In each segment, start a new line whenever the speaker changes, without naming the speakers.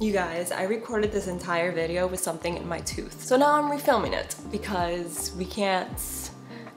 You guys, I recorded this entire video with something in my tooth. So now I'm refilming it because we can't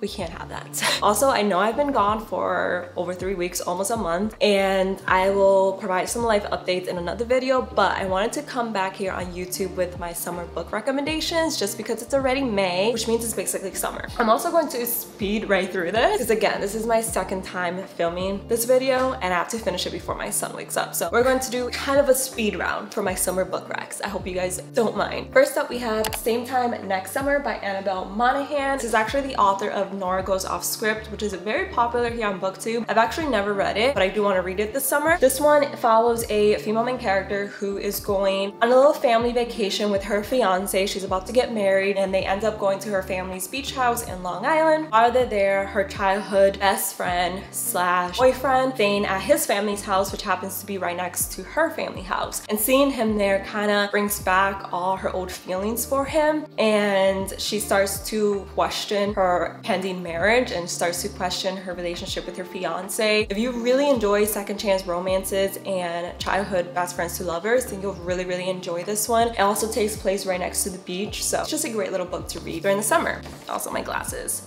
we can't have that. also, I know I've been gone for over three weeks, almost a month, and I will provide some life updates in another video, but I wanted to come back here on YouTube with my summer book recommendations just because it's already May, which means it's basically summer. I'm also going to speed right through this because again, this is my second time filming this video and I have to finish it before my son wakes up. So we're going to do kind of a speed round for my summer book recs. I hope you guys don't mind. First up, we have Same Time Next Summer by Annabel Monaghan. This is actually the author of Nora Goes Off Script, which is very popular here on BookTube. I've actually never read it, but I do want to read it this summer. This one follows a female main character who is going on a little family vacation with her fiance. She's about to get married and they end up going to her family's beach house in Long Island. While they're there, her childhood best friend slash boyfriend staying at his family's house, which happens to be right next to her family house. And seeing him there kind of brings back all her old feelings for him and she starts to question her pending marriage and starts to question her relationship with her fiance. If you really enjoy second chance romances and childhood best friends to lovers, then you'll really, really enjoy this one. It also takes place right next to the beach, so it's just a great little book to read during the summer. Also my glasses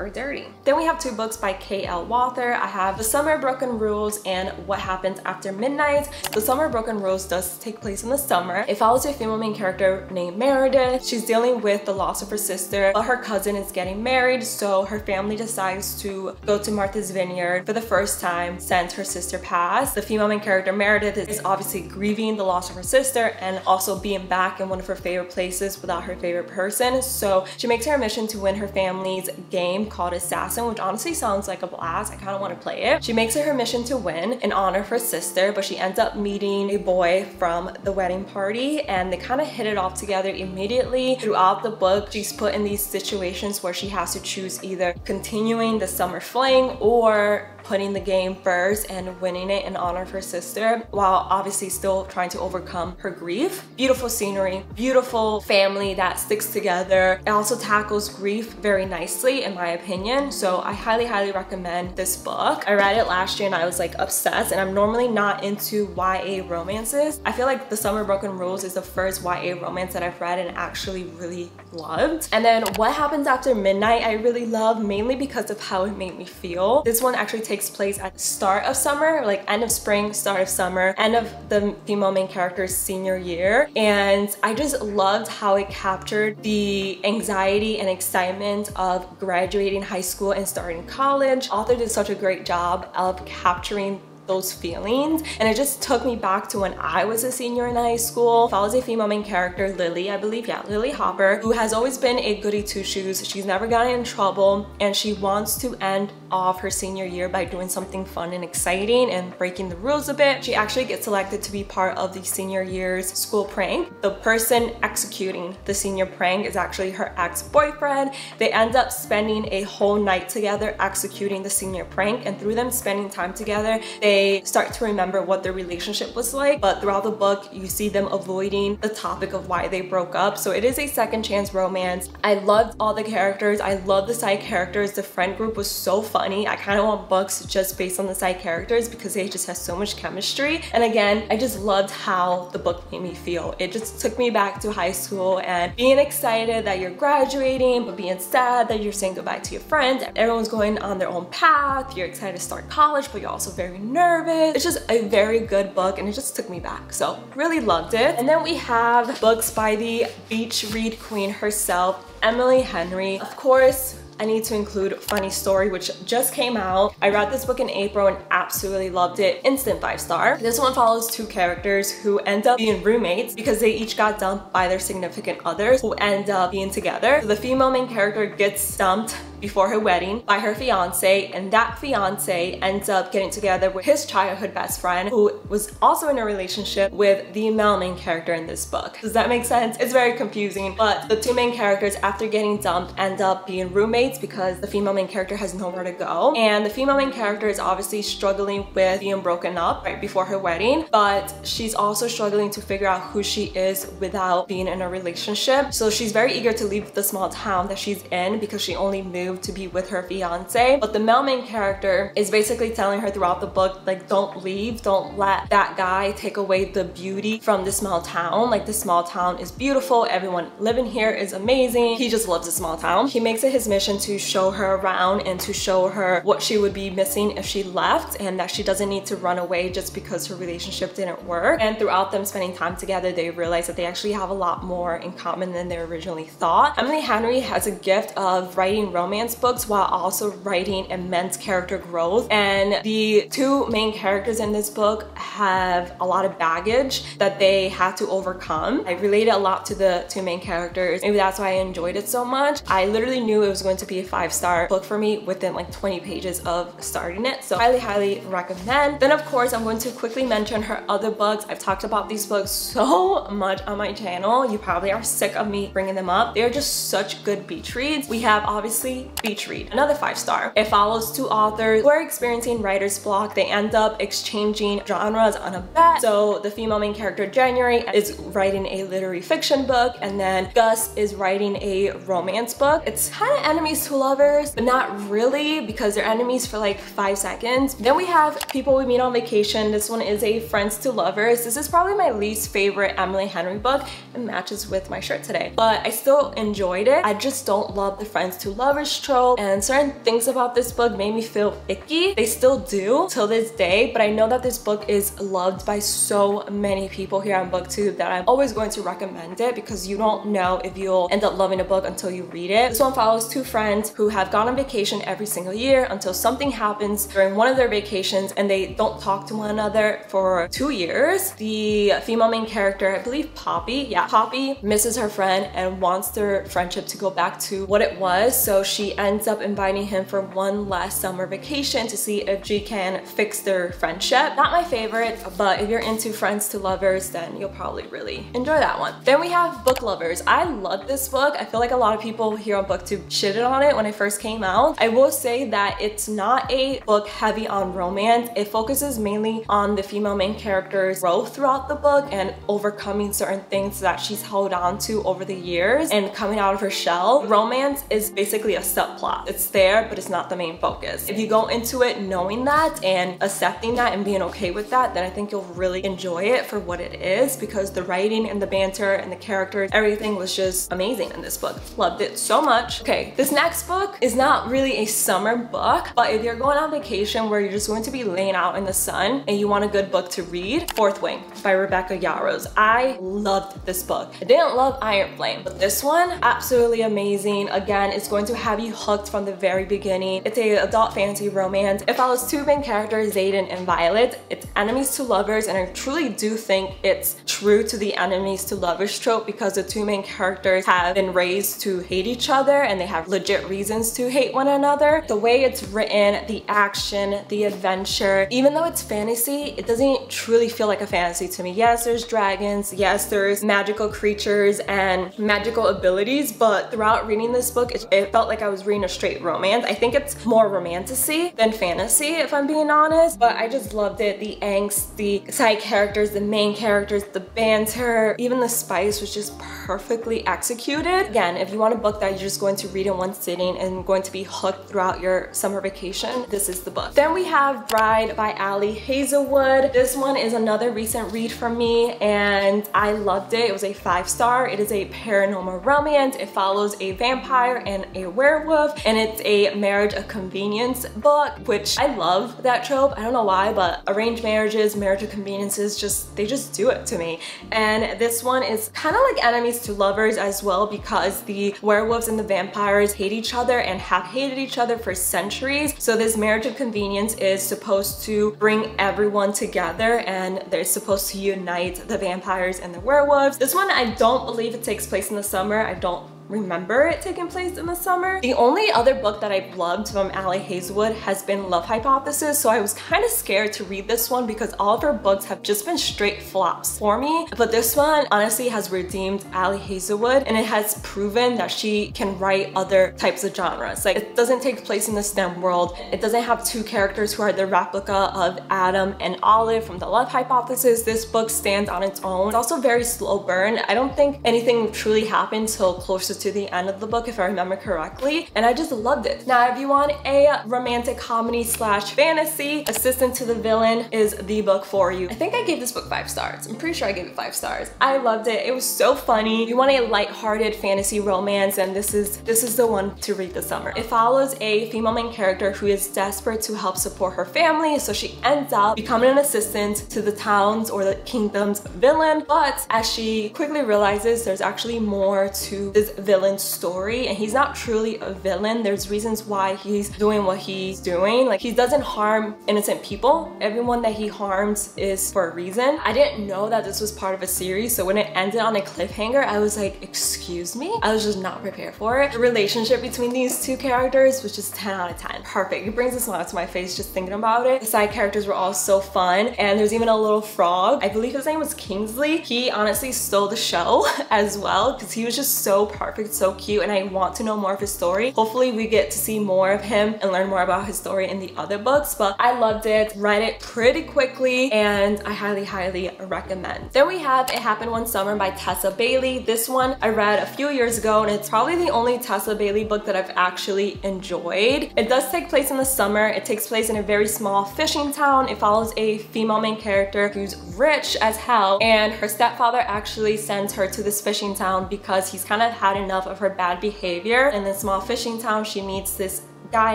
or dirty. Then we have two books by K.L. Walther. I have The Summer Broken Rules and What Happens After Midnight. The Summer Broken Rules does take place in the summer. It follows a female main character named Meredith. She's dealing with the loss of her sister, but her cousin is getting married, so her family decides to go to Martha's Vineyard for the first time since her sister passed. The female main character Meredith is obviously grieving the loss of her sister and also being back in one of her favorite places without her favorite person. So she makes her mission to win her family's game called Assassin, which honestly sounds like a blast. I kind of want to play it. She makes it her mission to win in honor of her sister, but she ends up meeting a boy from the wedding party and they kind of hit it off together immediately. Throughout the book, she's put in these situations where she has to choose either continuing the summer fling or putting the game first and winning it in honor of her sister while obviously still trying to overcome her grief. Beautiful scenery, beautiful family that sticks together. It also tackles grief very nicely in my opinion. So I highly, highly recommend this book. I read it last year and I was like obsessed and I'm normally not into YA romances. I feel like The Summer Broken Rules is the first YA romance that I've read and actually really loved. And then What Happens After Midnight I really love mainly because of how it made me feel. This one actually takes place at the start of summer, like end of spring, start of summer, end of the female main character's senior year. And I just loved how it captured the anxiety and excitement of graduating high school and starting college. Author did such a great job of capturing those feelings and it just took me back to when I was a senior in high school. Follows a female main character, Lily, I believe, yeah, Lily Hopper, who has always been a goody two-shoes. She's never gotten in trouble and she wants to end off her senior year by doing something fun and exciting and breaking the rules a bit. She actually gets selected to be part of the senior year's school prank. The person executing the senior prank is actually her ex-boyfriend. They end up spending a whole night together executing the senior prank and through them spending time together, they they start to remember what their relationship was like. But throughout the book, you see them avoiding the topic of why they broke up. So it is a second chance romance. I loved all the characters. I love the side characters. The friend group was so funny. I kind of want books just based on the side characters because they just have so much chemistry. And again, I just loved how the book made me feel. It just took me back to high school and being excited that you're graduating, but being sad that you're saying goodbye to your friends. Everyone's going on their own path. You're excited to start college, but you're also very nervous nervous. It's just a very good book and it just took me back. So really loved it. And then we have books by the beach read queen herself, Emily Henry. Of course, I need to include Funny Story, which just came out. I read this book in April and absolutely loved it. Instant five star. This one follows two characters who end up being roommates because they each got dumped by their significant others who end up being together. So the female main character gets dumped before her wedding by her fiance and that fiance ends up getting together with his childhood best friend who was also in a relationship with the male main character in this book. Does that make sense? It's very confusing but the two main characters after getting dumped end up being roommates because the female main character has nowhere to go and the female main character is obviously struggling with being broken up right before her wedding but she's also struggling to figure out who she is without being in a relationship so she's very eager to leave the small town that she's in because she only moved to be with her fiance. But the male main character is basically telling her throughout the book, like, don't leave, don't let that guy take away the beauty from the small town. Like, the small town is beautiful, everyone living here is amazing. He just loves the small town. He makes it his mission to show her around and to show her what she would be missing if she left and that she doesn't need to run away just because her relationship didn't work. And throughout them spending time together, they realize that they actually have a lot more in common than they originally thought. Emily Henry has a gift of writing romance books while also writing immense character growth. And the two main characters in this book have a lot of baggage that they had to overcome. I related a lot to the two main characters. Maybe that's why I enjoyed it so much. I literally knew it was going to be a five star book for me within like 20 pages of starting it. So highly, highly recommend. Then of course, I'm going to quickly mention her other books. I've talked about these books so much on my channel. You probably are sick of me bringing them up. They're just such good beach reads. We have obviously Beach Read, another five star. It follows two authors who are experiencing writer's block. They end up exchanging genres on a bet. So the female main character January is writing a literary fiction book and then Gus is writing a romance book. It's kind of enemies to lovers, but not really because they're enemies for like five seconds. Then we have People We Meet on Vacation. This one is a Friends to Lovers. This is probably my least favorite Emily Henry book. It matches with my shirt today, but I still enjoyed it. I just don't love the Friends to Lovers and certain things about this book made me feel icky. They still do till this day, but I know that this book is loved by so many people here on BookTube that I'm always going to recommend it because you don't know if you'll end up loving a book until you read it. This one follows two friends who have gone on vacation every single year until something happens during one of their vacations and they don't talk to one another for two years. The female main character, I believe Poppy, yeah, Poppy misses her friend and wants their friendship to go back to what it was. So ends up inviting him for one last summer vacation to see if she can fix their friendship. Not my favorite, but if you're into friends to lovers, then you'll probably really enjoy that one. Then we have Book Lovers. I love this book. I feel like a lot of people here on BookTube shitted on it when it first came out. I will say that it's not a book heavy on romance. It focuses mainly on the female main character's growth throughout the book and overcoming certain things that she's held on to over the years and coming out of her shell. Romance is basically a subplot. It's there, but it's not the main focus. If you go into it knowing that and accepting that and being okay with that, then I think you'll really enjoy it for what it is because the writing and the banter and the characters, everything was just amazing in this book. Loved it so much. Okay, this next book is not really a summer book, but if you're going on vacation where you're just going to be laying out in the sun and you want a good book to read, Fourth Wing by Rebecca Yarros. I loved this book. I didn't love Iron Flame, but this one, absolutely amazing. Again, it's going to have you hooked from the very beginning. It's a adult fantasy romance. It follows two main characters, Xaden and Violet. It's enemies to lovers, and I truly do think it's true to the enemies to lovers trope because the two main characters have been raised to hate each other and they have legit reasons to hate one another. The way it's written, the action, the adventure, even though it's fantasy, it doesn't truly feel like a fantasy to me. Yes, there's dragons, yes, there's magical creatures and magical abilities, but throughout reading this book, it, it felt like I was reading a straight romance. I think it's more romantasy than fantasy, if I'm being honest, but I just loved it. The angst, the side characters, the main characters, the banter, even the spice was just perfectly executed. Again, if you want a book that you're just going to read in one sitting and going to be hooked throughout your summer vacation, this is the book. Then we have Bride by Ali Hazelwood. This one is another recent read for me and I loved it. It was a five star. It is a paranormal romance. It follows a vampire and a werewolf and it's a marriage of convenience book, which I love that trope. I don't know why, but arranged marriages, marriage of conveniences, just they just do it to me. And this one is kind of like enemies to lovers as well because the werewolves and the vampires hate each other and have hated each other for centuries. So this marriage of convenience is supposed to bring everyone together and they're supposed to unite the vampires and the werewolves. This one, I don't believe it takes place in the summer. I don't remember it taking place in the summer. The only other book that I've loved from Ali Hazelwood has been Love Hypothesis, so I was kind of scared to read this one because all of her books have just been straight flops for me. But this one honestly has redeemed Ali Hazelwood and it has proven that she can write other types of genres. Like it doesn't take place in the STEM world. It doesn't have two characters who are the replica of Adam and Olive from the Love Hypothesis. This book stands on its own. It's also very slow burn. I don't think anything truly happened till closer to the end of the book if I remember correctly and I just loved it. Now if you want a romantic comedy slash fantasy, Assistant to the Villain is the book for you. I think I gave this book five stars. I'm pretty sure I gave it five stars. I loved it. It was so funny. You want a light-hearted fantasy romance and this is this is the one to read this summer. It follows a female main character who is desperate to help support her family so she ends up becoming an assistant to the town's or the kingdom's villain but as she quickly realizes there's actually more to this villain's story and he's not truly a villain. There's reasons why he's doing what he's doing. Like he doesn't harm innocent people. Everyone that he harms is for a reason. I didn't know that this was part of a series so when it ended on a cliffhanger I was like excuse me? I was just not prepared for it. The relationship between these two characters was just 10 out of 10. Perfect. It brings a smile to my face just thinking about it. The side characters were all so fun and there's even a little frog. I believe his name was Kingsley. He honestly stole the show as well because he was just so perfect, so cute and I want to know more of his story. Hopefully we get to see more of him and learn more about his story in the other books but I loved it, read it pretty quickly and I highly highly recommend. Then we have It Happened One Summer by Tessa Bailey. This one I read a few years ago and it's probably the only Tessa Bailey book that I've actually enjoyed. It does take place in the summer. It takes place in a very small fishing town. It follows a female main character who's rich as hell and her stepfather actually sends her to this fishing town because he's kind of had enough of her bad behavior. In this small fishing town, she meets this guy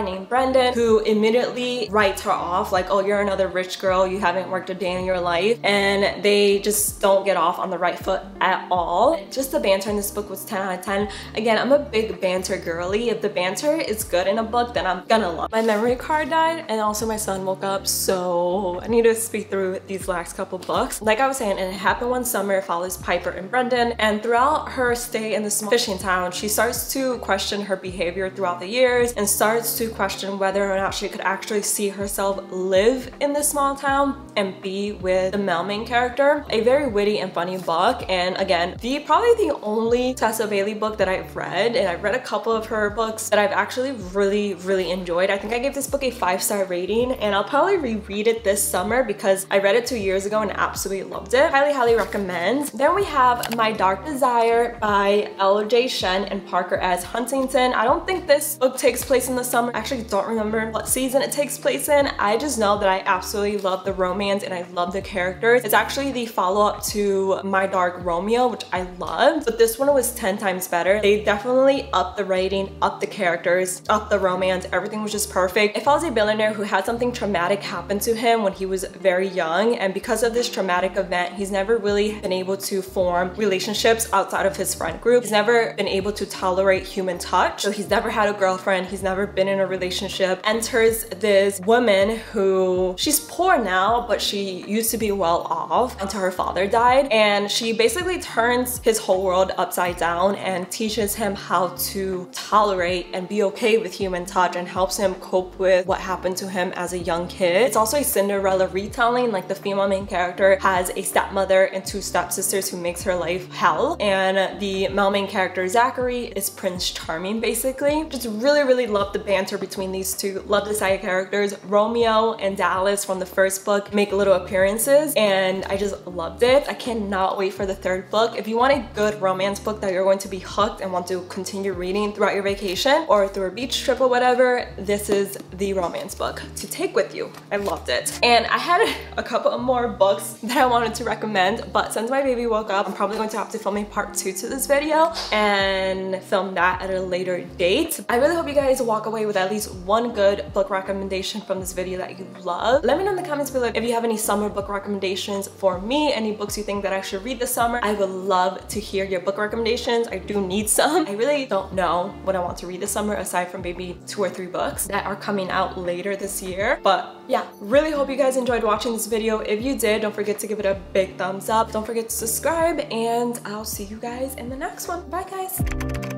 named Brendan who immediately writes her off like, oh, you're another rich girl, you haven't worked a day in your life. And they just don't get off on the right foot at all. Just the banter in this book was 10 out of 10. Again, I'm a big banter girly. If the banter is good in a book, then I'm gonna love it. My memory card died and also my son woke up, so I need to speak through these last couple books. Like I was saying, it happened one summer, follows Piper and Brendan, and throughout her stay in the small fishing town, she starts to question her behavior throughout the years and starts starts to question whether or not she could actually see herself live in this small town and be with the Mel main character. A very witty and funny book and again, the probably the only Tessa Bailey book that I've read and I've read a couple of her books that I've actually really, really enjoyed. I think I gave this book a five-star rating and I'll probably reread it this summer because I read it two years ago and absolutely loved it. Highly, highly recommend. Then we have My Dark Desire by L.J. Shen and Parker S. Huntington. I don't think this book takes place in the summer. I actually don't remember what season it takes place in. I just know that I absolutely love the romance and I love the characters. It's actually the follow-up to My Dark Romeo, which I loved, but this one was 10 times better. They definitely upped the writing, upped the characters, upped the romance. Everything was just perfect. It follows a billionaire who had something traumatic happen to him when he was very young, and because of this traumatic event, he's never really been able to form relationships outside of his friend group. He's never been able to tolerate human touch, so he's never had a girlfriend, he's never been in a relationship, enters this woman who, she's poor now, but she used to be well off until her father died. And she basically turns his whole world upside down and teaches him how to tolerate and be okay with human touch and helps him cope with what happened to him as a young kid. It's also a Cinderella retelling, like the female main character has a stepmother and two stepsisters who makes her life hell. And the male main character, Zachary, is Prince Charming basically. Just really, really love the banter between these two. Love the side characters. Romeo and Dallas from the first book make little appearances and I just loved it. I cannot wait for the third book. If you want a good romance book that you're going to be hooked and want to continue reading throughout your vacation or through a beach trip or whatever, this is the romance book to take with you. I loved it. And I had a couple of more books that I wanted to recommend, but since my baby woke up, I'm probably going to have to film a part two to this video and film that at a later date. I really hope you guys walk away with at least one good book recommendation from this video that you love. Let me know in the comments below if you have any summer book recommendations for me, any books you think that I should read this summer. I would love to hear your book recommendations. I do need some. I really don't know what I want to read this summer aside from maybe two or three books that are coming out later this year. But yeah, really hope you guys enjoyed watching this video. If you did, don't forget to give it a big thumbs up. Don't forget to subscribe and I'll see you guys in the next one. Bye guys.